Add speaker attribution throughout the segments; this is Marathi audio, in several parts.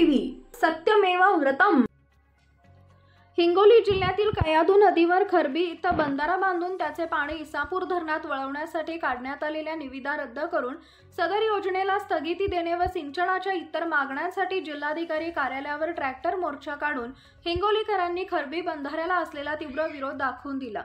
Speaker 1: टीव्ही सत्यमेवा व्रतम. हिंगोली जिल्ह्यातील कयाधू नदीवर खरबी इथं बंधारा बांधून त्याचे पाणी इसापूर धरणात वळवण्यासाठी काढण्यात आलेल्या निविदा रद्द करून सदर योजनेला स्थगिती देणे व सिंचनाच्या इतर मागण्यांसाठी जिल्हाधिकारी कार्यालयावर ट्रॅक्टर मोर्चा काढून हिंगोलीकरांनी खरबी बंधाऱ्याला असलेला तीव्र विरोध दाखवून दिला.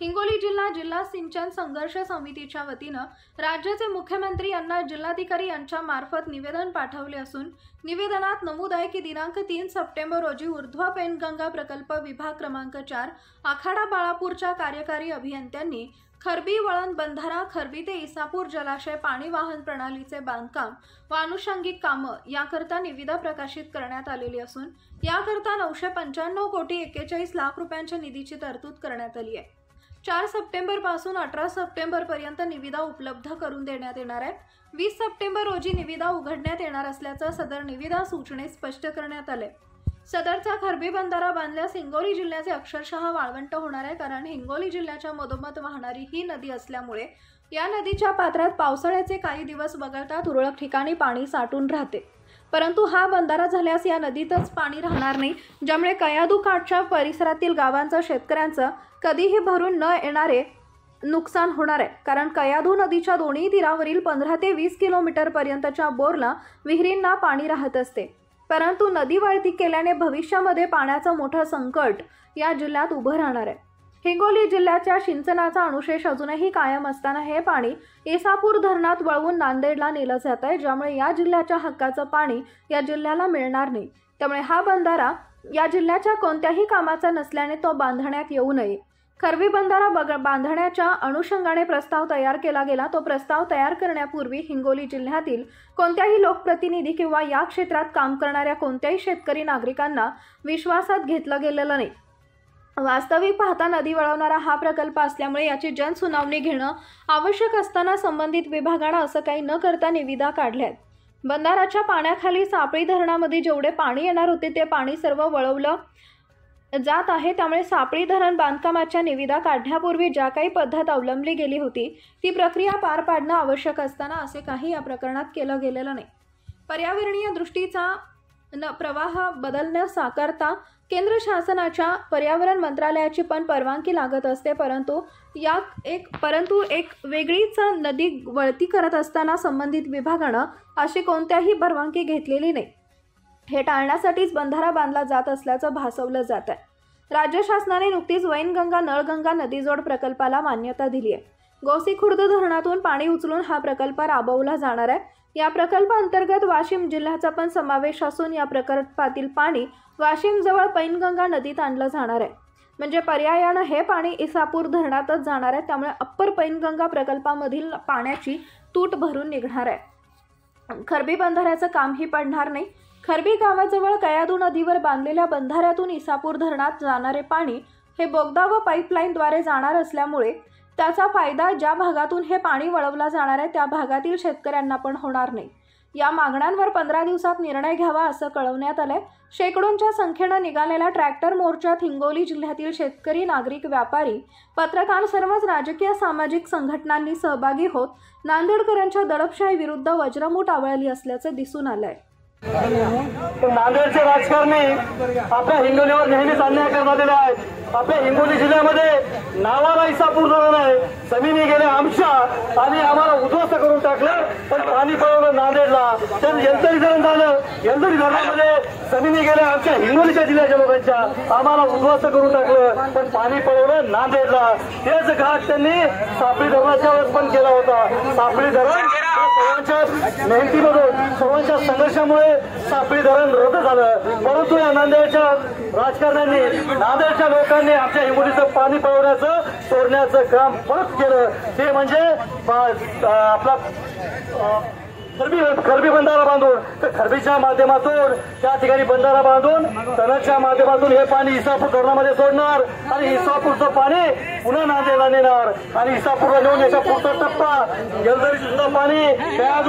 Speaker 1: हिंगोली जिल्हा जिल्हा सिंचन संघर्ष समितीच्या वतीनं राज्याचे मुख्यमंत्री यांना जिल्हाधिकारी यांच्या मार्फत निवेदन पाठवले असून निवेदनात नमूद आहे की दिनांक तीन सप्टेंबर रोजी ऊर्ध्वा पेनगंगा प्रकल्प विभाग क्रमांक चार आखाडा बाळापूरच्या कार्यकारी अभियंत्यांनी खरबी वळण बंधारा खरबी ते इसापूर जलाशय पाणी वाहन प्रणालीचे बांधकाम व अनुषंगिक कामं याकरता निविदा प्रकाशित करण्यात आलेली असून याकरता नऊशे पंच्याण्णव कोटी एक्केचाळीस लाख रुपयांच्या निधीची तरतूद करण्यात आली आहे. चार सप्टेंबरपासून अठरा सप्टेंबर पर्यंत निविदा उपलब्ध करून देण्यात येणार आहेत. वीस सप्टेंबर रोजी निविदा उघडण्यात येणार असल्याचं सदर निविदा सूचनेत स्पष्ट करण्यात आले सदरचा खरबी बंधारा बांधल्यास हिंगोली जिल्ह्याचे अक्षरशः वाळवंट होणार आहे कारण हिंगोली जिल्ह्याच्या मधोमध वाहणारी ही नदी असल्यामुळे या नदीच्या पात्रात पावसाळ्याचे काही दिवस वगळता तुरळक ठिकाणी पाणी साठून राहते. परंतु हा बंधारा झाल्यास या नदीतच पाणी राहणार नाही ज्यामुळे कयादू काठच्या परिसरातील गावांचं शेतकऱ्यांचं कधीही भरून न येणारे नुकसान होणार आहे. कारण कयाधू नदीच्या दोन्ही तीरावरील पंधरा ते वीस किलोमीटरपर्यंतच्या बोरला विहिरींना पाणी राहत असते. परंतु नदी वाळती केल्याने भविष्यामध्ये पाण्याचं मोठं संकट या जिल्ह्यात उभं राहणार आहे. हिंगोली जिल्ह्याच्या सिंचनाचा अनुशेष अजूनही कायम असताना हे पाणी इसापूर धरणात वळवून नांदेडला नेलं जात आहे. ज्यामुळे या जिल्ह्याच्या हक्काचं पाणी या जिल्ह्याला मिळणार नाही. त्यामुळे हा बंधारा या जिल्ह्याच्या कोणत्याही कामाचा नसल्याने तो बांधण्यात येऊ नये. खरवी बंधारा बग बांधण्याच्या अनुषंगाने प्रस्ताव तयार केला गेला. तो प्रस्ताव तयार करण्यापूर्वी हिंगोली जिल्ह्यातील कोणत्याही लोकप्रतिनिधी किंवा या क्षेत्रात काम करणाऱ्या कोणत्याही शेतकरी नागरिकांना विश्वासात घेतलं गेलेलं नाही. वास्तविक पाहता नदी वळवणारा हा प्रकल्प असल्यामुळे याची जनसुनावणी घेणं आवश्यक असताना संबंधित विभागानं असं काही न करता निविदा काढल्यात. बंधाराच्या पाण्याखाली सापळी धरणामध्ये जेवढे पाणी येणार होते ते पाणी सर्व वळवलं जात आहे. त्यामुळे सापळी धरण बांधकामाच्या निविदा काढण्यापूर्वी ज्या काही पद्धत अवलंबली गेली होती ती प्रक्रिया पार पाडणं आवश्यक असताना असे काही या प्रकरणात केलं गेलेलं नाही. पर्यावरणीय दृष्टीचा न प्रवाह बदलण्या साकारता केंद्र शासनाच्या पर्यावरण मंत्रालयाची पण परवानगी लागत असते परंतु या एक परंतु एक वेगळीच नदी वळती करत असताना संबंधित विभागानं अशी कोणत्याही परवानगी घेतलेली नाही. हे टाळण्यासाठीच बंधारा बांधला जात असल्याचं भासवलं जात आहे राज्य शासनाने नुकतीच वैनगंगा नळगंगा नदीजोड प्रकल्पाला मान्यता दिली आहे गोसी खुर्द धरणातून पाणी उचलून हा प्रकल्प राबवला जाणार आहे. या प्रकल्पाअंतर्गत वाशिम जिल्ह्याचा पण समावेश असून या प्रकल्पातील पाणी वाशिमजवळ पैनगंगा नदीत आणलं जाणार आहे. म्हणजे पर्यायानं हे पाणी इसापूर धरणातच जाणार आहे त्यामुळे अप्पर पैनगंगा प्रकल्पामधील पाण्याची तूट भरून निघणार आहे. खरबी बंधाऱ्याचं कामही पडणार नाही. खरबी गावाजवळ कयादू नदीवर बांधलेल्या बंधाऱ्यातून इसापूर धरणात जाणारे पाणी हे बोगदा व पाईपलाईनद्वारे जाणार असल्यामुळे त्याचा फायदा ज्या भागातून हे पाणी वळवला जाणार आहे त्या भागातील शेतकऱ्यांना पण होणार नाही. या मागण्यांवर पंधरा दिवसात निर्णय घ्यावा असं कळवण्यात आलंय. शेकडोंच्या संख्येनं निघालेल्या ट्रॅक्टर मोर्चात हिंगोली जिल्ह्यातील शेतकरी नागरिक व्यापारी पत्रकार सर्वच राजकीय सामाजिक संघटनांनी सहभागी होत नांदेडकरांच्या दडपशाही विरुद्ध वज्रमूठ आवळली असल्याचं दिसून आलंय.
Speaker 2: नांदेडचे राजकारणी आपल्या हिंगोलीवर नेहमीच अन्याय करण्यात आलेले आहेत आपल्या हिंगोली जिल्ह्यामध्ये नावाला इसापूर पूर्ण आहे जमिनी गेल्या आमच्या आणि आम्हाला उद्ध्वस्त करून टाकलं पण पाणी पळवलं नांदेडला. तर यंतरी धरण झालं. यंत्री धरणामध्ये जमिनी गेल्या आमच्या हिंगोलीच्या जिल्ह्याच्या लोकांच्या. आम्हाला उद्ध्वस्त करून टाकलं पण पाणी पळवलं नांदेडला. तेच घाट त्यांनी सापळी धरणाच्या पण केला होता. सापळी धरण सर्वांच्या मेहनतीमधून सर्वांच्या संघर्षामुळे सापळी धरण रद्द झालं. परंतु या नांदेडच्या राजकारण्यांनी नांदेडच्या लोकांनी आमच्या हिंगोलीचं पाणी पळवण्याचं सोडण्याचं काम परत केलं. ते म्हणजे आपला खरबी खरबी बंधारा बांधून तर खरबीच्या माध्यमातून त्या ठिकाणी बंधारा बांधून टनलच्या माध्यमातून हे पाणी इसापूर धरणामध्ये सोडणार आणि इसापूरचं पाणी पुन्हा नांदेडला नेणार. आणि इसापूरला नेऊन याचा पुढचा टप्पा जलदरी सुद्धा पाणी त्या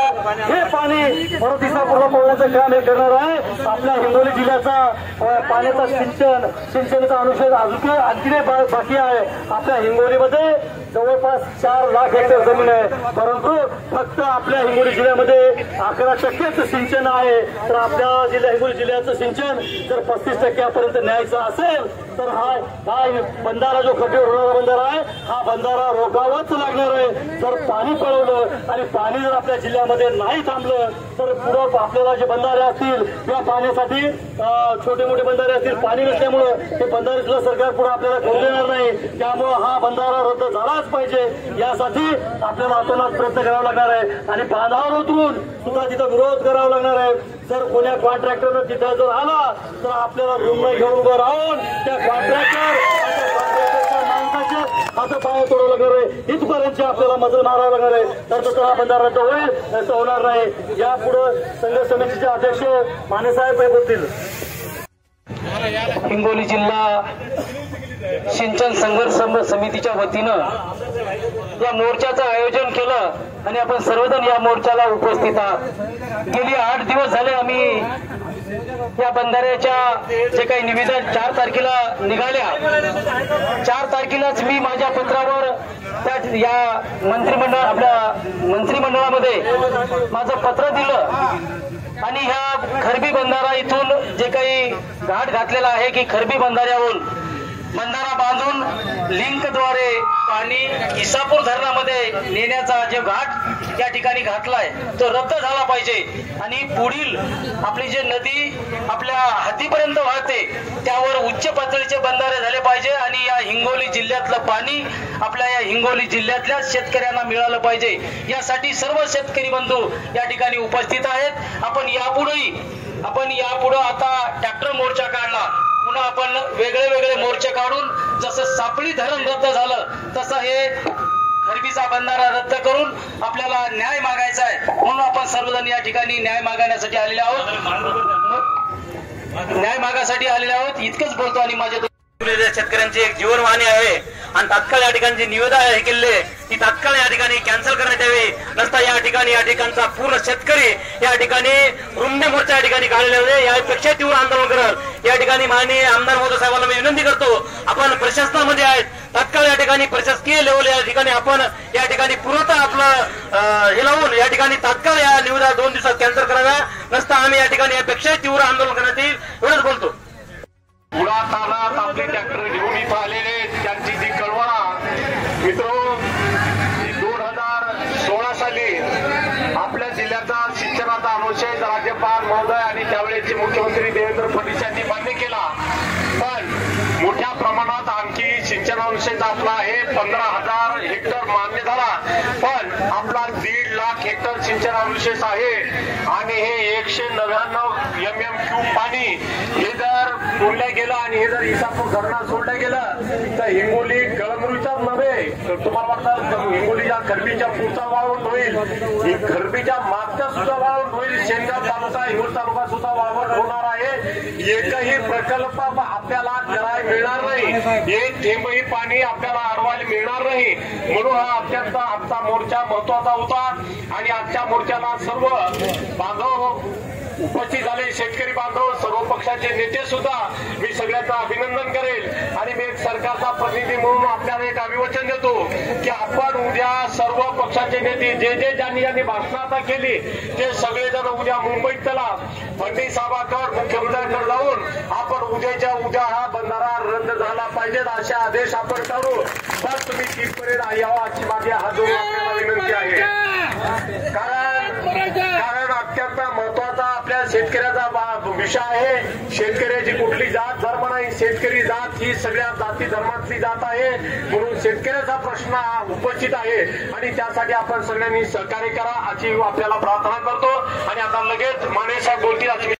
Speaker 2: हे पाणी परत इसापूरला काम हे करणार आहे. आपल्या हिंगोली जिल्ह्याचा पाण्याचा सिंचन सिंचनाचा अनुषेध अजून आणखी बाकी आहे. आपल्या हिंगोलीमध्ये जवळपास चार लाख हेक्टर जमीन आहे. परंतु फक्त आपल्या हिंगोली जिल्ह्यामध्ये अकरा टक्केच सिंचन आहे. तर आपल्या जिल्ह्या हिंगोली जिल्ह्याचं सिंचन जर पस्तीस टक्क्यापर्यंत न्यायचं असेल तर हा हा बंधारा जो खड्डे होणारा बंधारा आहे हा बंधारा रोखावाच लागेल जर पाणी पळवलं आणि पाणी जर आपल्या जिल्ह्यामध्ये नाही थांबलं तर पुढं आपल्याला जे बंधारे असतील त्या पाण्यासाठी छोटे मोठे बंधारे असतील पाणी नसल्यामुळं ते बंधारे सुद्धा सरकार पुढे आपल्याला करू देणार नाही. त्यामुळं हा बंधारा रद्द झालाच पाहिजे. यासाठी आपल्याला आतोनात प्रयत्न करावा लागणार आहे. आणि बांधावर उतरून सुद्धा तिथं विरोध करावा लागणार आहे. जर कोण्या कॉन्ट्रॅक्टरनं तिथं जर आला तर आपल्याला रुग्ण घेऊन उभं राहून त्या कॉन्ट्रॅक्टर असं पाया तोडावं लागणार आहे. इथपर्यंत आपल्याला मजल मारावं लागणार आहे तर तो तळा बंधारा रद्द होईल असं होणार नाही. यापुढे संघ समितीचे अध्यक्ष मानेसाहेब हे बोलतील.
Speaker 3: हिंगोली जिल्हा सिंचन संघर्ष समितीच्या वतीनं या मोर्चाचं आयोजन केलं आणि आपण सर्वजण या मोर्चाला उपस्थित आहात. गेली आठ दिवस झाले आम्ही या बंधाऱ्याच्या जे काही निवेदन चार तारखेला निघाल्या चार तारखेलाच मी माझ्या पत्रावर त्या या मंत्रिमंडळ आपल्या मंत्रिमंडळामध्ये माझं पत्र दिलं. आणि ह्या खरबी बंधारा इथून जे काही घाट घातलेला आहे की खरबी बंधाऱ्याहून बंधारा बांधून लिंकद्वारे पाणी इसापूर धरणामध्ये नेण्याचा जे घाट या ठिकाणी घातलाय तो रद्द झाला पाहिजे. आणि पुढील आपली जे नदी आपल्या हातीपर्यंत वाहते त्यावर उच्च पातळीचे बंधारे झाले पाहिजे आणि या हिंगोली जिल्ह्यातलं पाणी आपल्या या हिंगोली जिल्ह्यातल्या शेतकऱ्यांना मिळालं पाहिजे. यासाठी सर्व शेतकरी बंधू या ठिकाणी उपस्थित आहेत. आपण यापुढेही आपण यापुढे आता ट्रॅक्टर मोर्चा काढला पुन्हा आपण वेगळे वेगळे मोर्चे काढून जसं सापळी धरण रद्द झालं तसं हे खरबीचा बंधारा रद्द करून आपल्याला न्याय मागायचा आहे. म्हणून आपण सर्वजण या ठिकाणी न्याय मागण्यासाठी आलेले आहोत. न्याय मागासाठी आलेले आहोत. इतकंच बोलतो आणि माझ्या शेतकऱ्यांची एक जीवनवाणी आहे. आणि तात्काळ या ठिकाणी निवेदन हे केले ती तात्काळ या ठिकाणी कॅन्सल करण्यात यावी. नसता या ठिकाणी या ठिकाणचा पूर्ण शेतकरी या ठिकाणी रुंदे मोर्चा या ठिकाणी काढलेला आहे. यापेक्षा तीव्र आंदोलन करत या ठिकाणी माननीय आमदार महोदय साहेबांना मी विनंती करतो आपण प्रशासनामध्ये आहेत. तात्काळ या ठिकाणी प्रशासकीय लेवल या ठिकाणी आपण या ठिकाणी पुरवठा आपलं हे लावून या ठिकाणी तात्काळ या निवेदना दोन दिवसात कॅन्सल कराव्या. नसता आम्ही या ठिकाणी यापेक्षा तीव्र आंदोलन करण्यात येईल एवढंच बोलतो.
Speaker 4: उडातानात आपले ट्रॅक्टर घेऊन इथं आलेले त्यांची जी कळवळा मित्र दोन हजार सोळा साली आपल्या जिल्ह्याचा शिक्षणाचा अनुशेष राज्यपाल महोदय आणि त्यावेळेचे मुख्यमंत्री देवेंद्र फडणवीस यांनी मान्य केला. पण मोठ्या प्रमाणात आणखी सिंचनानुशेष आपला आहे. पंधरा हजार हेक्टर मान्य झाला. पण आपला दीड लाख हेक्टर सिंचनानुशेष आहे आणि हे एकशे नव्याण्णव एम एम क्यूब पाणी हे जर सोडलं गेलं आणि हे जर इसापूर धरणात सोडलं गेलं तर हिंगोली कळमनुरीचाच नव्हे तर तुम्हाला वाटतं हिंगोलीच्या खरबीच्या पुढचा वाळवण होईल. ही खरबीच्या मागचा सुद्धा वाळवण होईल शेंगाव तालुका हिंगोली तालुका सुद्धा वाळवण होणार आहे. एकही प्रकल्प आपल्याला करायला मिळणार नाही. एक थेंबही पाणी आपल्याला अडवायला मिळणार नाही. म्हणून हा अत्यंत आजचा मोर्चा महत्त्वाचा होता. आणि आजच्या मोर्चाला सर्व बांधव उपस्थित झाले शेतकरी बांधव सर्व पक्षाचे नेते सुद्धा. मी सगळ्यांचं अभिनंदन करेल. आणि मी एक सरकारचा प्रतिनिधी म्हणून आपल्याला एक अभिवचन देतो की आपण उद्या सर्व पक्षाचे नेते जे जे ज्यांनी यांनी भाषणं आता केली ते सगळेजण उद्या मुंबईत चला. फडणवीस साहेबांकडे मुख्यमंत्र्यांकडे जाऊन आपण उद्याच्या उद्या हा बंधारा रद्द झाला पाहिजे असे आदेश आपण करू बस तुम्ही तिथपर्यंत यावा अशी माझी हा जोडून आपल्याला विनंती आहे. कारण कारण अत्यंत महत्त्वाचा आपल्या शेतकऱ्याचा विषय आहे. शेतकऱ्याची कुठली जात धर्म नाही. शेतकरी जात ही सगळ्या जाती धर्मातली जात आहे. म्हणून शेतकऱ्याचा प्रश्न हा उपस्थित आहे. आणि त्यासाठी आपण सगळ्यांनी सहकार्य करा अशी आपल्याला प्रार्थना करतो. आणि आता लगेच माने साहेब बोलतील